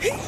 Hey!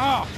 Ow!